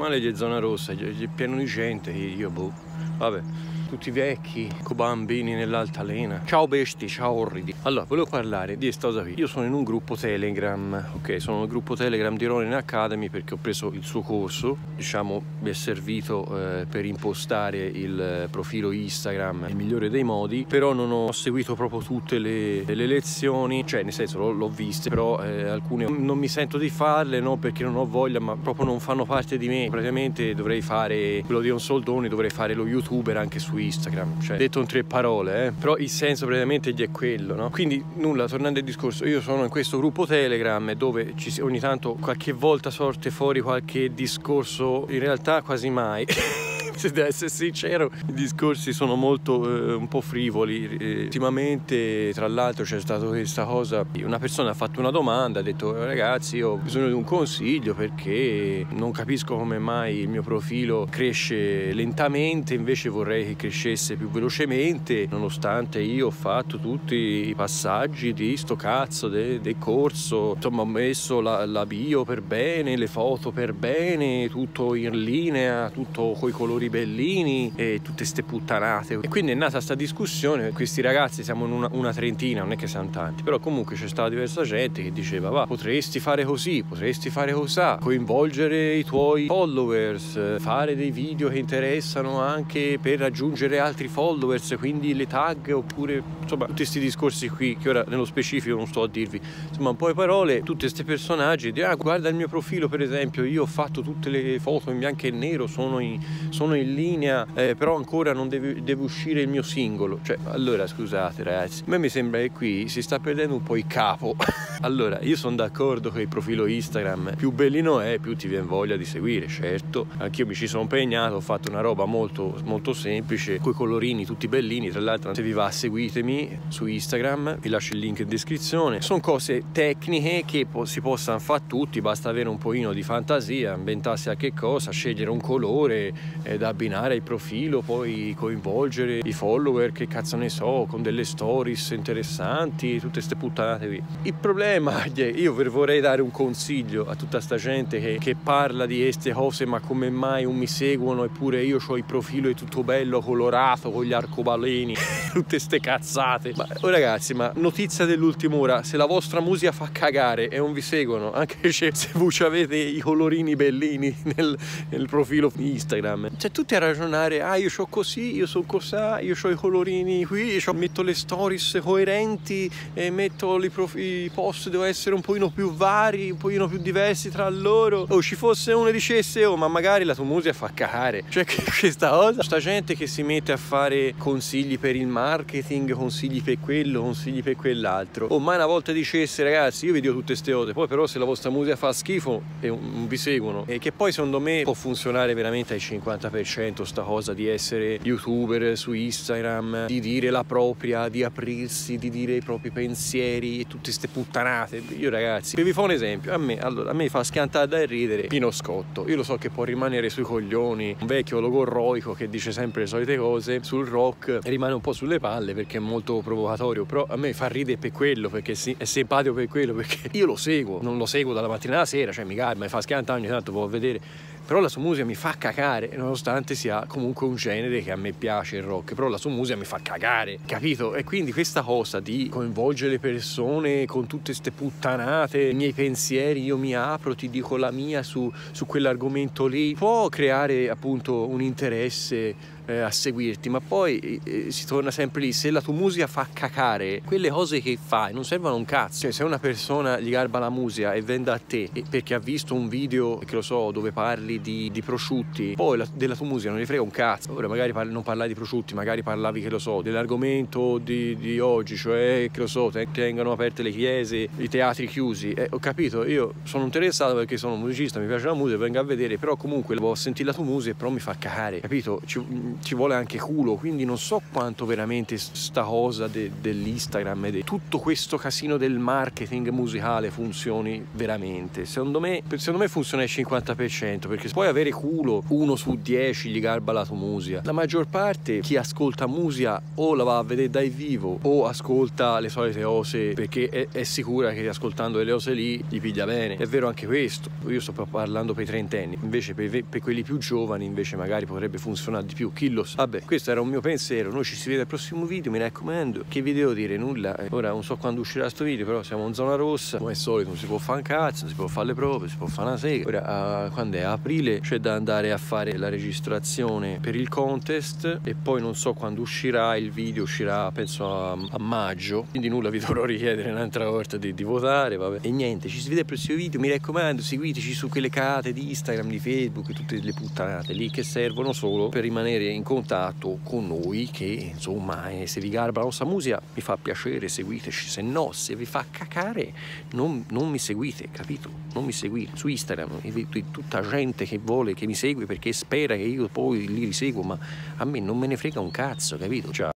normale di zona rossa, è pieno di gente, io boh, vabbè tutti vecchi, con bambini nell'altalena. Ciao bestie, ciao orridi. Allora, volevo parlare di questa cosa qui. Io sono in un gruppo Telegram, ok? Sono nel gruppo Telegram di Ronin Academy perché ho preso il suo corso. Diciamo, mi è servito eh, per impostare il profilo Instagram nel migliore dei modi, però non ho seguito proprio tutte le, le lezioni, cioè nel senso l'ho viste, però eh, alcune non mi sento di farle, no perché non ho voglia, ma proprio non fanno parte di me. Praticamente dovrei fare quello di un soldoni, dovrei fare lo youtuber anche su Instagram, cioè detto in tre parole, eh? però il senso praticamente gli è quello, no? Quindi nulla, tornando al discorso, io sono in questo gruppo Telegram dove ogni tanto qualche volta sorte fuori qualche discorso, in realtà quasi mai. se devo essere sincero, i discorsi sono molto eh, un po' frivoli. Eh, ultimamente, tra l'altro, c'è stata questa cosa: una persona ha fatto una domanda, ha detto ragazzi, io ho bisogno di un consiglio perché non capisco come mai il mio profilo cresce lentamente, invece vorrei che crescesse più velocemente, nonostante io ho fatto tutti i passaggi di sto cazzo del de corso, insomma ho messo la, la bio per bene, le foto per bene, tutto in linea, tutto coi colori bellini e tutte ste puttanate. E quindi è nata questa discussione, questi ragazzi siamo in una, una, trentina, non è che siamo tanti, però comunque c'è stata diversa gente che diceva va, potresti fare così, potresti fare così, coinvolgere i tuoi followers, fare dei video che interessano anche per raggiungere altri followers, quindi le tag oppure insomma tutti questi discorsi qui che ora nello specifico non sto a dirvi, insomma un po' di parole, tutti questi personaggi, di, ah guarda il mio profilo per esempio, io ho fatto tutte le foto in bianco e nero, sono in, sono in in linea, eh, però ancora non deve, deve, uscire il mio singolo. Cioè, allora scusate ragazzi, a me mi sembra che qui si sta perdendo un po' il capo. allora, io sono d'accordo che il profilo Instagram più bellino è, più ti viene voglia di seguire, certo. Anch'io mi ci sono impegnato, ho fatto una roba molto, molto semplice, coi colorini tutti bellini. Tra l'altro, se vi va, seguitemi su Instagram, vi lascio il link in descrizione. Sono cose tecniche che po- si possano fare tutti, basta avere un pochino di fantasia, inventarsi a che cosa, scegliere un colore eh, da abbinare il profilo, poi coinvolgere i follower, che cazzo ne so, con delle stories interessanti, tutte queste puttanate qui. Il problema, io vorrei dare un consiglio a tutta sta gente che, che parla di queste cose, ma come mai non mi seguono eppure io ho il profilo è tutto bello, colorato, con gli arcobaleni, tutte ste cazzate. Ma oh ragazzi, ma notizia dell'ultima ora, se la vostra musica fa cagare e non vi seguono, anche se, se voi avete i colorini bellini nel, nel profilo Instagram, cioè tutti a ragionare, ah io ho così, io sono cosà, io ho i colorini qui, io metto le stories coerenti e metto i, post devono essere un pochino più vari, un pochino più diversi tra loro. O ci fosse uno che dicesse, oh ma magari la tua musica fa cagare. Cioè che questa cosa, sta gente che si mette a fare consigli per il marketing, consigli per quello, consigli per quell'altro. O mai una volta dicesse, ragazzi io vi dico tutte queste cose, poi però se la vostra musica fa schifo e non vi seguono. E che poi secondo me può funzionare veramente al 50% 100% sta cosa di essere youtuber su Instagram, di dire la propria, di aprirsi, di dire i propri pensieri e tutte queste puttanate. Io ragazzi, vi fa un esempio, a me, allora, a me fa schiantare da ridere Pino Scotto. Io lo so che può rimanere sui coglioni, un vecchio logorroico che dice sempre le solite cose sul rock, rimane un po' sulle palle perché è molto provocatorio, però a me fa ridere per quello, perché è simpatico per quello, perché io lo seguo, non lo seguo dalla mattina alla sera, cioè mi calma, mi fa schiantare ogni tanto può vedere però la sua musica mi fa cagare nonostante sia comunque un genere che a me piace il rock. Però la sua musica mi fa cagare capito? E quindi questa cosa di coinvolgere le persone con tutte queste puttanate i miei pensieri io mi apro ti dico la mia su, su quell'argomento lì può creare appunto un interesse eh, a seguirti, ma poi eh, si torna sempre lì, se la tua musica fa cacare, quelle cose che fai non servono un cazzo. Cioè, se una persona gli garba la musica e vende a te perché ha visto un video, che lo so, dove parli di, di prosciutti, poi la, della tua musica non gli frega un cazzo. Ora magari parli, non parlavi di prosciutti, magari parlavi, che lo so, dell'argomento di, di oggi, cioè, che lo so, tengono aperte le chiese, i teatri chiusi. Eh, ho capito, io sono interessato perché sono musicista, mi piace la musica, vengo a vedere, però comunque ho sentito la tua musica, però mi fa cacare, capito? Ci, ci vuole anche culo, quindi non so quanto veramente sta cosa de, dell'Instagram e di tutto questo casino del marketing musicale funzioni veramente. Secondo me, secondo me funziona al 50%, perché puoi avere culo, uno su dieci gli garba la tua musica. La maggior parte chi ascolta musica o la va a vedere dai vivo o ascolta le solite cose perché è, è sicura che ascoltando le cose lì gli piglia bene. È vero anche questo. Io sto parlando per i trentenni, invece per, per quelli più giovani invece magari potrebbe funzionare di più. Chi lo sa? Vabbè, questo era un mio pensiero. Noi ci si vede al prossimo video, mi raccomando. Che vi devo dire? Nulla. Ora non so quando uscirà questo video, però siamo in zona rossa. Come al solito non si può fare un cazzo, non si può fare le prove, si può fare una sega. Ora, uh, quando è aprile c'è da andare a fare la registrazione per il contest e poi non so quando uscirà il video, uscirà penso a, a maggio. Quindi nulla vi dovrò richiedere un'altra volta di, di votare, vabbè. E niente, ci si vede al prossimo video, mi raccomando, seguiteci su quelle cate di Instagram, di Facebook, tutte le puttanate lì che servono solo per rimanere in contatto con noi che insomma eh, se vi garba la nostra musica mi fa piacere seguiteci. Se no se vi fa cacare non, non mi seguite capito? Non mi seguite. Su Instagram tutta gente che vuole che mi segui perché spera che io poi li riseguo ma a me non me ne frega un cazzo capito? Ciao